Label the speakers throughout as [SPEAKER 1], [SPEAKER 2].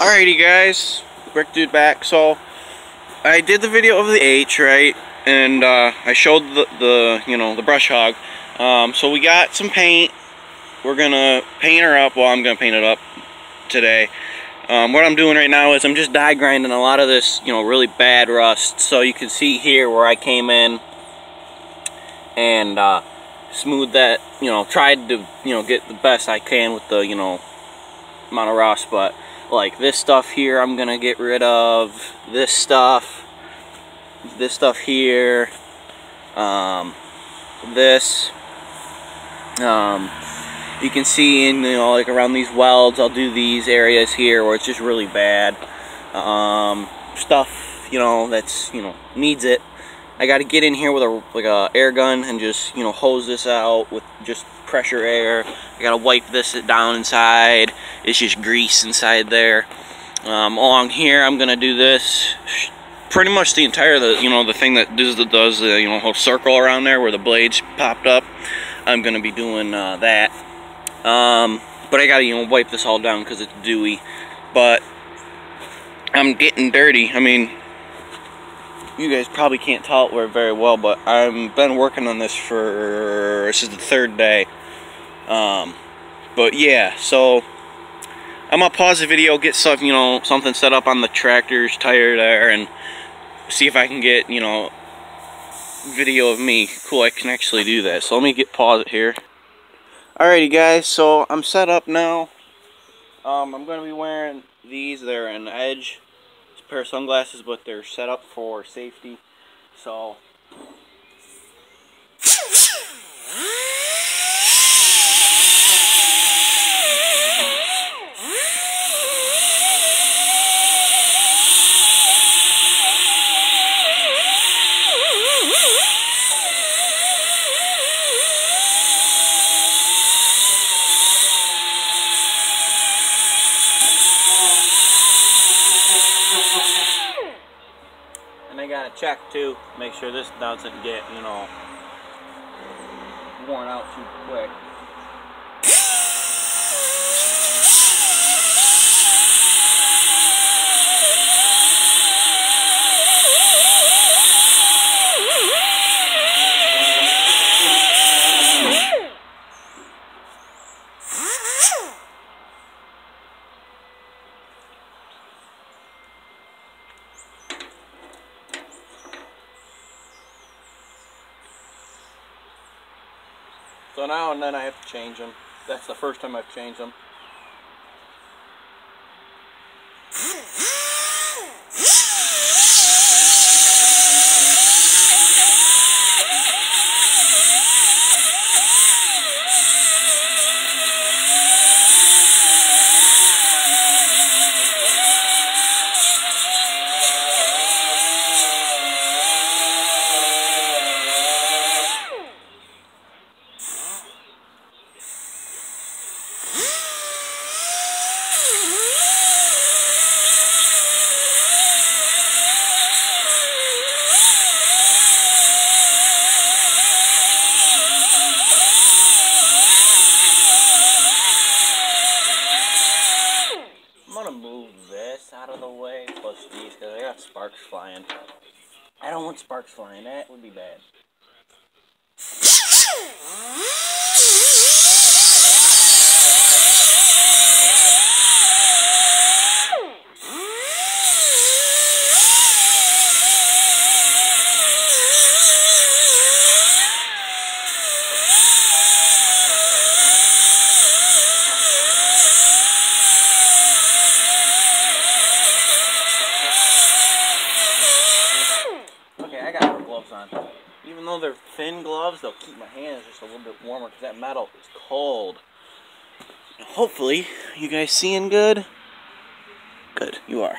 [SPEAKER 1] Alrighty guys, Brick Dude back. So, I did the video of the H, right? And uh, I showed the, the, you know, the brush hog. Um, so we got some paint. We're gonna paint her up. Well, I'm gonna paint it up today. Um, what I'm doing right now is I'm just die grinding a lot of this, you know, really bad rust. So you can see here where I came in and uh, smooth that, you know, tried to, you know, get the best I can with the, you know, amount of rust, but like this stuff here I'm gonna get rid of this stuff this stuff here um, this um, you can see in you know like around these welds I'll do these areas here where it's just really bad um, stuff you know that's you know needs it. I got to get in here with a like a air gun and just you know hose this out with just pressure air. I got to wipe this down inside. It's just grease inside there. Um, along here, I'm gonna do this. Pretty much the entire the you know the thing that does the does the you know whole circle around there where the blades popped up. I'm gonna be doing uh, that. Um, but I gotta you know wipe this all down because it's dewy. But I'm getting dirty. I mean, you guys probably can't tell it very well, but I've been working on this for, this is the third day. Um, but yeah, so I'm gonna pause the video, get stuff, you know, something set up on the tractor's tire there, and see if I can get, you know, video of me. Cool, I can actually do that. So let me get pause it here. Alrighty guys, so I'm set up now. Um, I'm gonna be wearing these, they're an edge pair of sunglasses, but they're set up for safety. So too, make sure this doesn't get, you know, worn out too quick. So now and then I have to change them. That's the first time I've changed them. Sparks flying. I don't want sparks flying. That would be bad. Even though they're thin gloves, they'll keep my hands just a little bit warmer because that metal is cold. hopefully, you guys seeing good? Good, you are.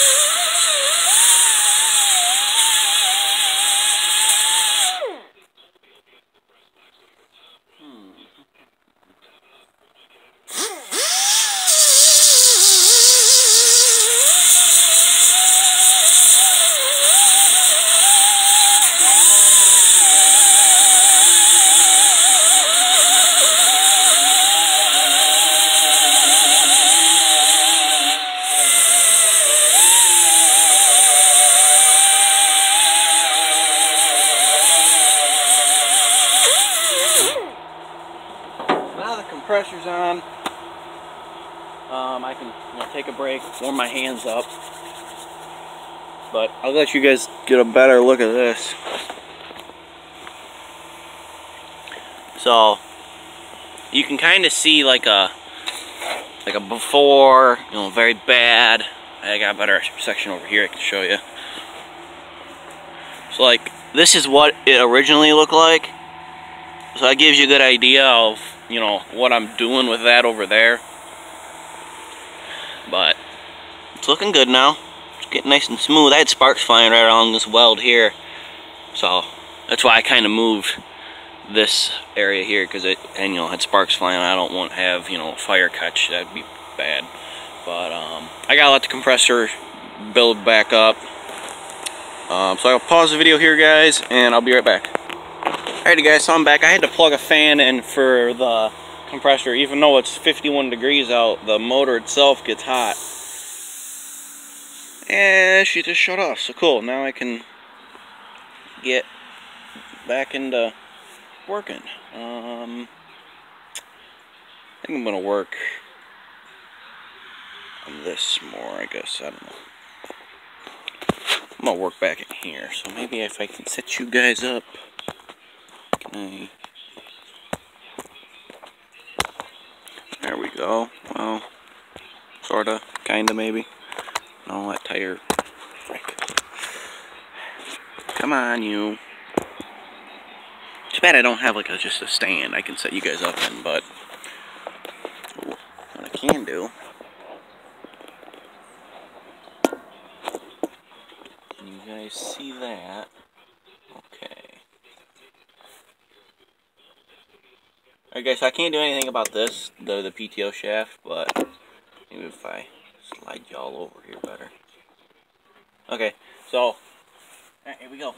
[SPEAKER 1] warm my hands up. But I'll let you guys get a better look at this. So you can kind of see like a like a before, you know, very bad. I got a better section over here I can show you. So like this is what it originally looked like. So that gives you a good idea of, you know, what I'm doing with that over there. But it's looking good now. It's getting nice and smooth. I had sparks flying right along this weld here. So that's why I kind of moved this area here because it and you know had sparks flying. I don't want to have you know fire catch. That'd be bad. But um, I gotta let the compressor build back up. Um, so I'll pause the video here guys and I'll be right back. Alrighty guys so I'm back. I had to plug a fan in for the compressor. Even though it's 51 degrees out the motor itself gets hot and she just shut off so cool now I can get back into working. Um, I think I'm gonna work on this more, I guess. I don't know. I'm gonna work back in here, so maybe if I can set you guys up. Can I? There we go. Well, sorta, kinda, maybe. No, that tire. Frick. Come on, you. Too bad I don't have like a, just a stand I can set you guys up in, but what I can do. Can you guys see that? Okay. Alright guys, so I can't do anything about this, the, the PTO shaft, but maybe if I slide y'all over here better. Okay, so, alright, here we go.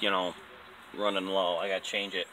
[SPEAKER 1] You know, running low. I gotta change it.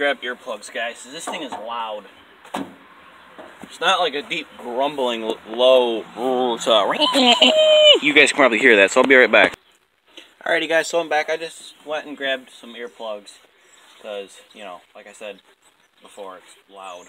[SPEAKER 1] Grab earplugs, guys. This thing is loud. It's not like a deep grumbling, low. You guys can probably hear that, so I'll be right back. Alrighty, guys. So I'm back. I just went and grabbed some earplugs because, you know, like I said before, it's loud.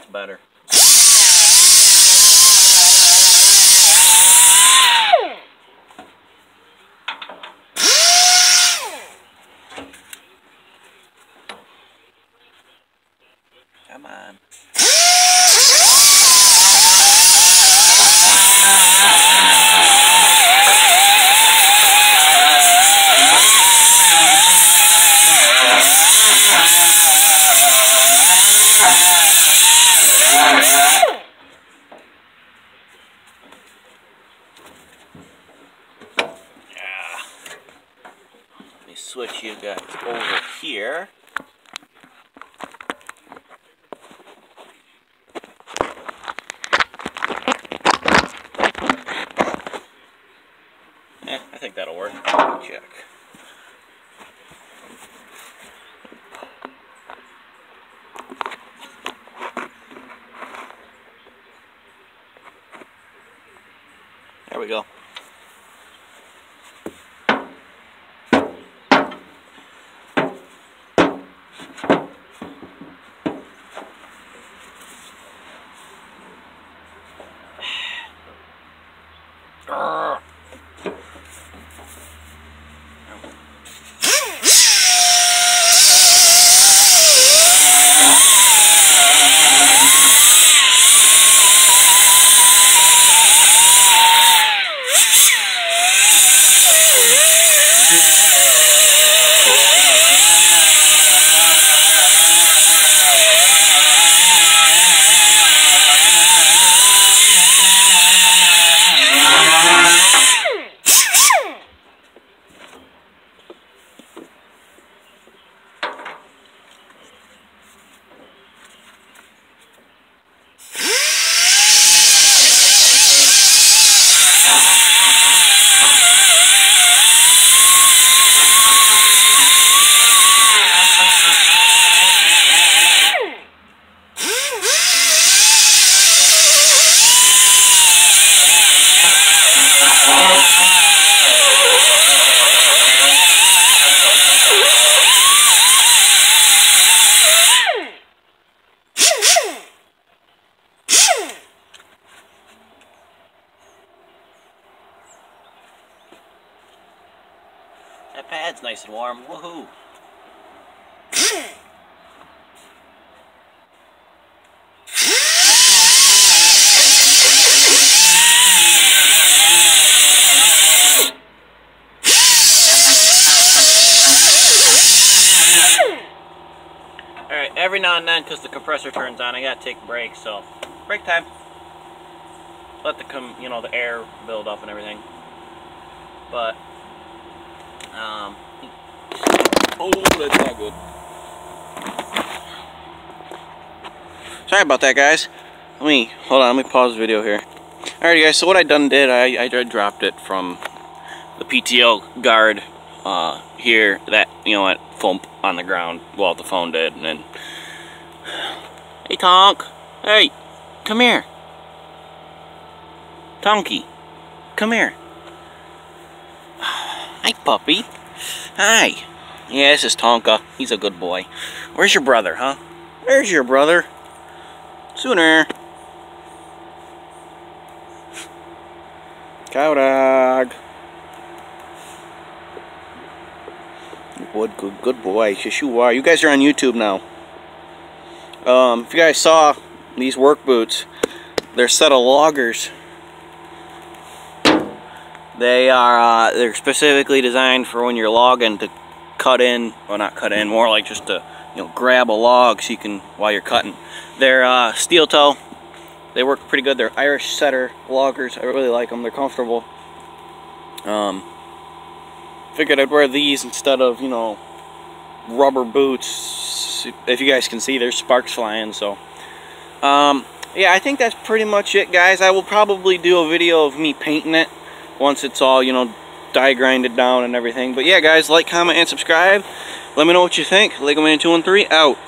[SPEAKER 1] Better. Come on. switch you guys over here. Eh, I think that'll work. Check. There we go. Nice and warm. Woohoo! Alright, every now and then, because the compressor turns on, I gotta take a break, so break time. Let the com you know the air build up and everything. But um, that's not good. Sorry about that, guys. Let me hold on. Let me pause the video here. Alright, guys. So what I done did, I I dropped it from the PTO guard uh, here. That you know, at thump on the ground. Well, the phone did, and then. Hey, Tonk. Hey, come here. Tonky, come here. Hi, puppy. Hi. Yeah, this is Tonka. He's a good boy. Where's your brother, huh? Where's your brother? Sooner. Cow dog. Good, good, good boy. Yes, you are. You guys are on YouTube now. Um, if you guys saw these work boots, they're set of loggers. They are uh, they're specifically designed for when you're logging to cut in, well not cut in, more like just to you know grab a log so you can while you're cutting. They're uh, steel toe. They work pretty good. They're Irish setter loggers. I really like them. They're comfortable. Um, figured I'd wear these instead of you know rubber boots. If you guys can see, there's sparks flying. So, um, yeah, I think that's pretty much it, guys. I will probably do a video of me painting it once it's all, you know, die grinded down and everything. But yeah, guys, like, comment, and subscribe. Let me know what you think. LegoMan213 out.